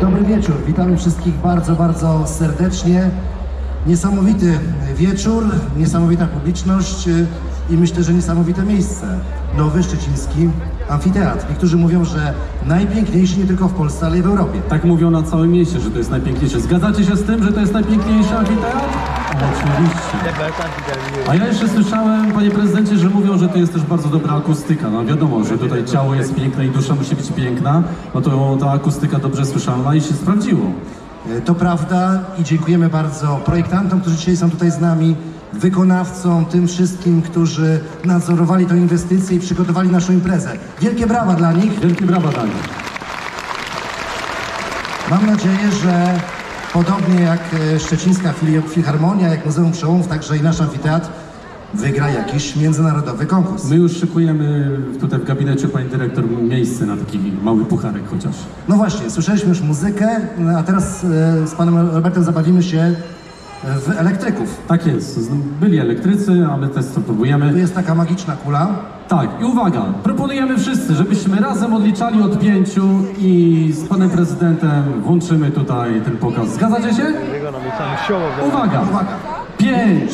Dobry wieczór, witamy wszystkich bardzo, bardzo serdecznie. Niesamowity wieczór, niesamowita publiczność y, i myślę, że niesamowite miejsce. Nowy Szczeciński Amfiteatr. Niektórzy mówią, że najpiękniejszy nie tylko w Polsce, ale i w Europie. Tak mówią na całym mieście, że to jest najpiękniejsze. Zgadzacie się z tym, że to jest najpiękniejszy amfiteatr? Oczywiście. A ja jeszcze słyszałem, panie prezydencie, że mówią, że to jest też bardzo dobra akustyka. No wiadomo, że tutaj ciało jest piękne i dusza musi być piękna, no to ta akustyka dobrze słyszalna i się sprawdziło. Y, To prawda i dziękujemy bardzo projektantom, którzy dzisiaj są tutaj z nami, wykonawcom, tym wszystkim, którzy nadzorowali tę inwestycję i przygotowali naszą imprezę. Wielkie brawa dla nich. Wielkie brawa dla nich. Mam nadzieję, że podobnie jak e, Szczecińska Filharmonia, jak Muzeum Przełomów, także i nasz amfiteatr wygra jakiś międzynarodowy konkurs. My już szykujemy tutaj w gabinecie pani dyrektor miejsce na taki mały pucharek chociaż. No właśnie, słyszeliśmy już muzykę, no a teraz e, z panem Robertem zabawimy się w elektryków. Tak jest. Byli elektrycy, a my też to Tu próbujemy. jest taka magiczna kula. Tak, i uwaga, proponujemy wszyscy, żebyśmy razem odliczali od pięciu i z panem prezydentem włączymy tutaj ten pokaz. Zgadzacie się? Uwaga! Uwaga! Pięć,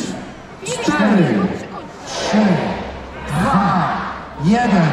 cztery, Trzy, dwa, jeden.